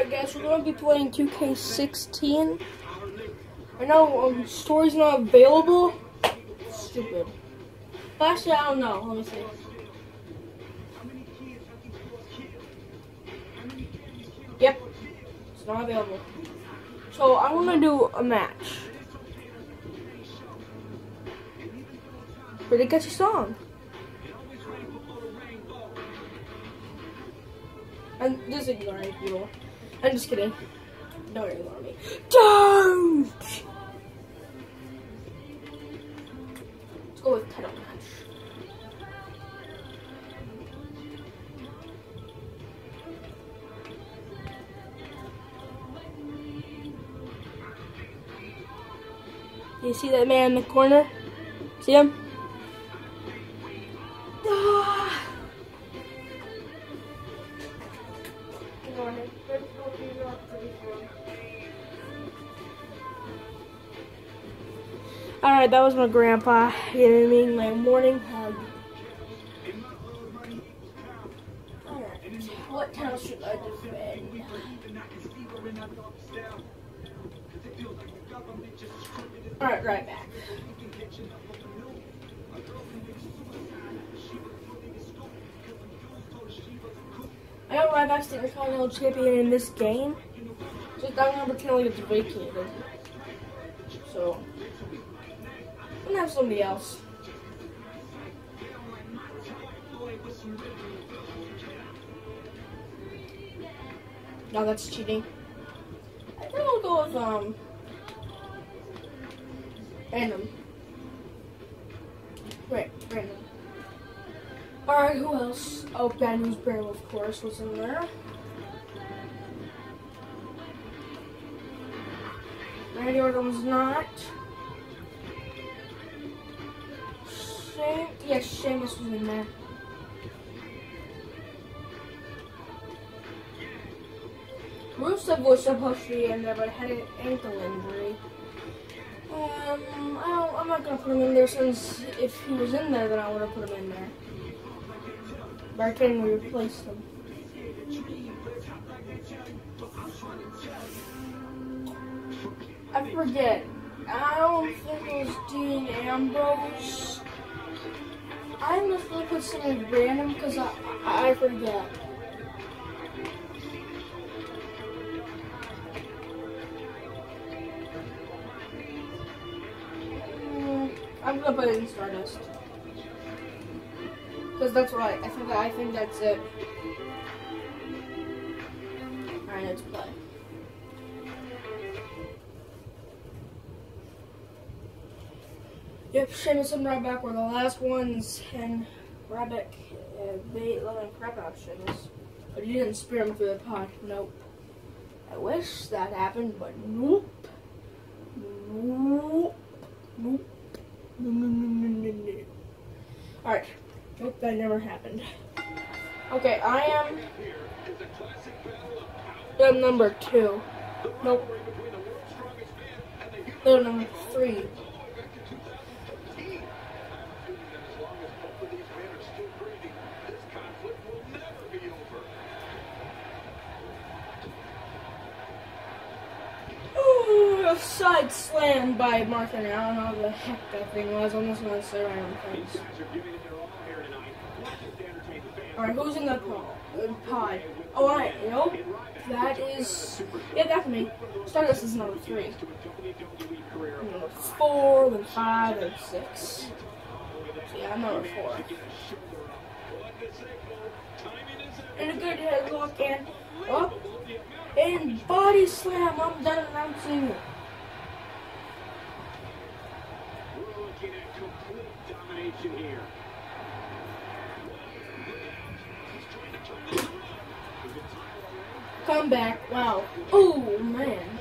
Alright guys, we're to be playing 2K16. I know um, story's not available. Stupid. Actually, I don't know. Let me see. Yep, it's not available. So I want to do a match. Pretty catchy song. And this is me, people. I'm just kidding. Don't ignore me. Don't! Let's go with title match. You see that man in the corner? See him? Alright, that was my grandpa giving me my morning hug. Alright, what town should I defend? Alright, right back. I know Ryback's the Intercontinental Champion in this game. Just that number can only get vacated. So, Gonna have somebody else. No, that's cheating. I think I'll go with, um, random. Right, random. Alright, who else? Oh, Bad News Barrett, of course, was in there. Randy Orton was not. Shane, yes, Sheamus was in there. Rusev was supposed to be in there, but had an ankle injury. Um, I I'm not gonna put him in there since if he was in there, then I would have put him in there. But I can replace him. I forget. I don't think it was Dean Ambrose. I'm just gonna put something random because I, I forget. Mm, I'm gonna put it in Stardust. Because that's right. I think I think that's it. Alright, let's play. Yep, Sheamus and Ryback were the last ones, and Ryback uh, beat loving crap out of. But he didn't spear him through the pod. Nope. I wish that happened, but nope. Nope. Nope. No, no, no, no, no, no. Alright. Nope, that never happened. Okay, I am. I'm number two. Nope. They're number three. Side slam by Henry. I don't know what the heck that thing was. I'm just gonna say random things. Alright, who's in the pod? Oh, alright, nope. That is. Yeah, that's me. Stardust is number three. Number four, then five, then six. Yeah, I'm number four. And a good headlock and up and body slam. I'm done announcing it. We're looking at complete domination here. Come back. Wow. Oh man.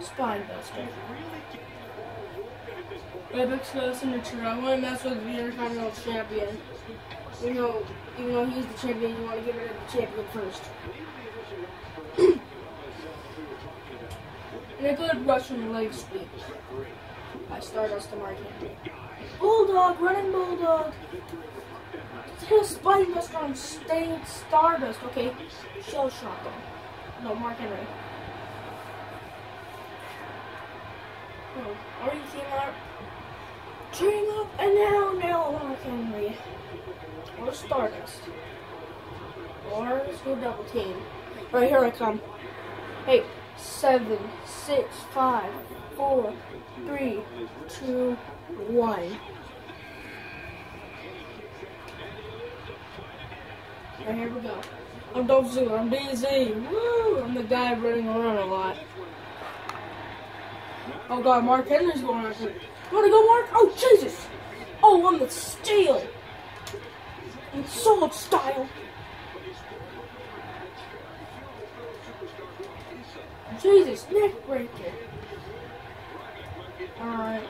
Spine buster. Ryback's got a signature. I want to mess with the Intercontinental Champion. You know, even though he's the champion, you want to get rid of the champion first. And a good Russian leg sweep. By Stardust to Mark Henry. Bulldog, running Bulldog. hit a buster on Stain Stardust. Okay, shell shock him. No, Mark Henry. Oh, are you seeing that? Dream up and now, now, Mark Henry. Or Stardust. Or let's go double team. Right here I come. Eight, seven, six, five, four, three, two, one. And here we go. I'm Dolph Ziggler. I'm DZ. Woo! I'm the guy running around a lot. Oh god, Mark Henry's going after me. You wanna go, Mark? Oh Jesus! Oh, I'm the steel. In sword style. Jesus, neck breaker. Alright.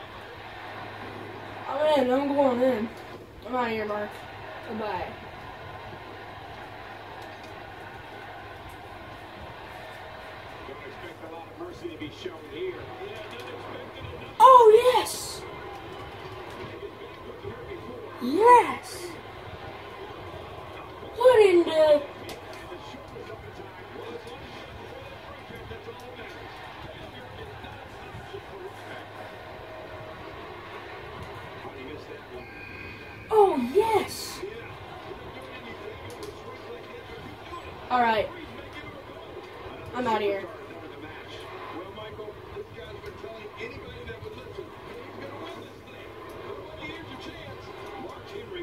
I'm in, I'm going in. I'm out of here, Mark. Goodbye. Don't expect a lot of mercy to be shown here. Oh, yes! Yes! What in the... Oh, yes! Alright. I'm out of here. Well, Michael, this guy's been telling anybody that would listen, he's going to win this thing. Well, here's your chance. Mark Henry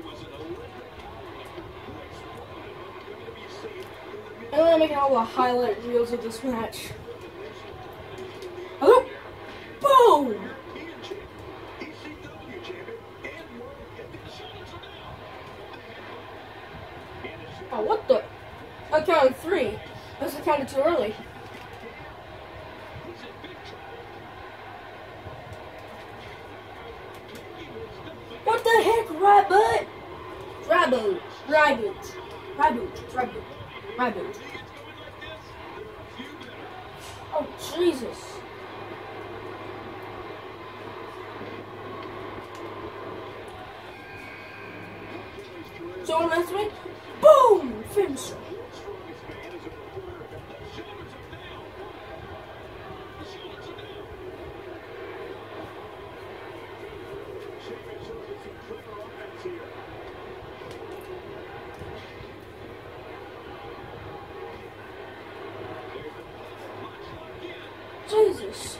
was an electric Going to be seen in the I'm gonna make all the highlight reels of this match. Hello? Boom! I counted three. That's I counted too early. What the heck, Rabbit? Rabbit. Rabbit. Rabbit. Rabbit. Raboot. Oh, Jesus. What mess with? Boom! Finisher. strongest man is a reporter. The shoulders are down. The shoulders are down. Champion shows us some clever offense here. Jesus.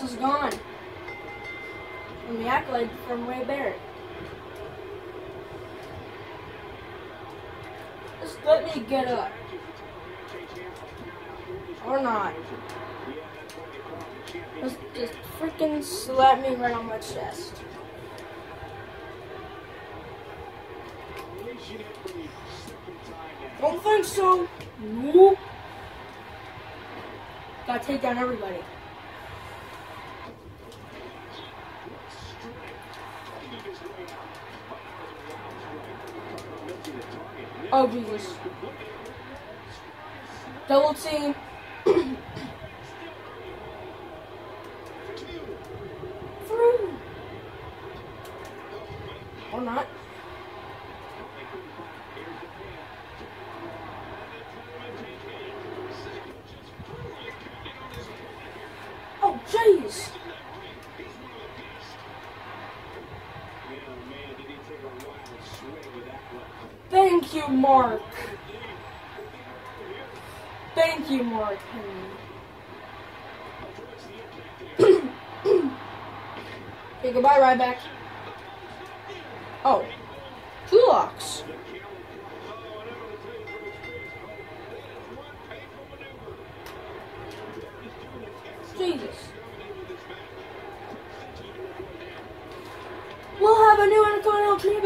Stardust is gone. And the accolade from Wade Barrett. Just let me get up. Or not. Just, just freaking slap me right on my chest. Don't think so. No. Gotta take down everybody. Oh Jesus. Double team. Through. Or not. Oh jeez. Thank you, Mark. Thank you, Mark. okay, goodbye, Ryback. Oh, two locks. Jesus. We'll have a new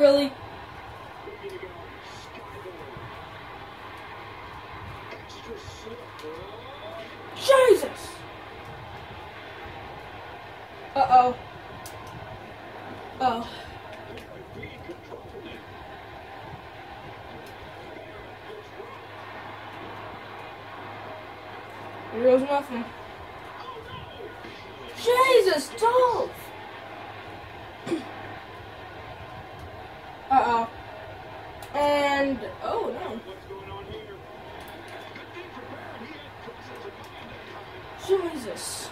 Really? Jesus! Uh oh. Oh. Here goes nothing. Jesus, Dolph! uh oh. And, oh no. What's going on here? Good thing for Barrett. He had process of mind that time. Jesus.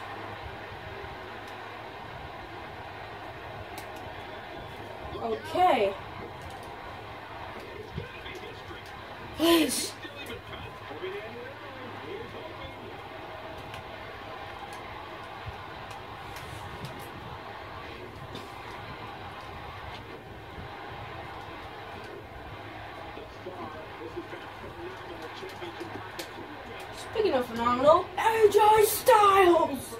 Okay. Please. Speaking of AJ Styles!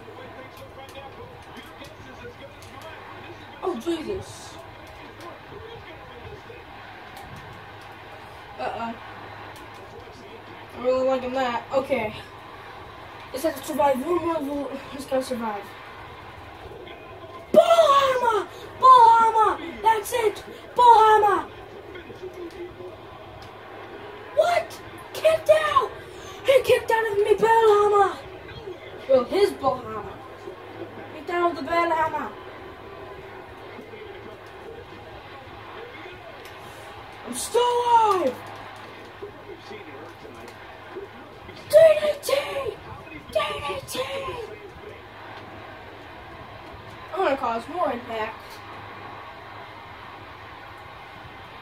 Oh, Jesus. Uh-oh. I'm really liking that. Okay. This has to survive one more level. It's gotta survive. Bull hammer! Bull hammer! That's it! Bull hammer! His bull hammer. Kicked out of the bull hammer. I'm still alive! DDT! DDT! I'm gonna cause more impact.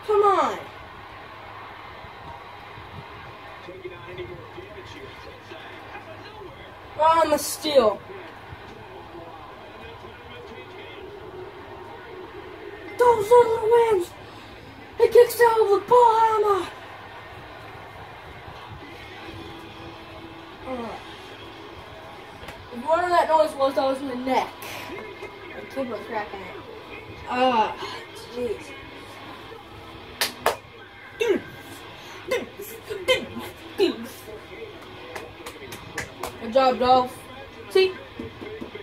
Come on! Taking on any more damage here. Out of nowhere. I'm a steal. Those little wins! He kicks out of the bull hammer! Uh, Whatever that noise was, that was my neck. I keep on cracking it. Ah, jeez. Job, Dolph. See?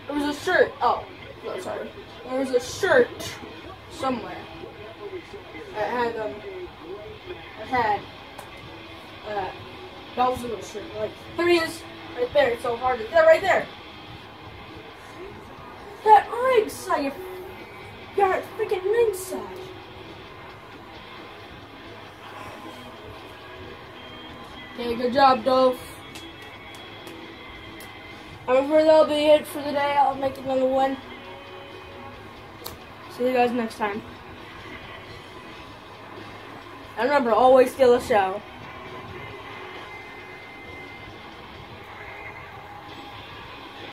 There was a shirt. Oh, no, sorry. There was a shirt somewhere. That had, um, that had, uh, Dolph's little shirt. Like, there he is. Right there. It's so hard to get right there. That ringside. You got it freaking ringside. Okay, good job, Dolph. I'm afraid that'll be it for the day. I'll make another one. See you guys next time. And remember, always steal a show.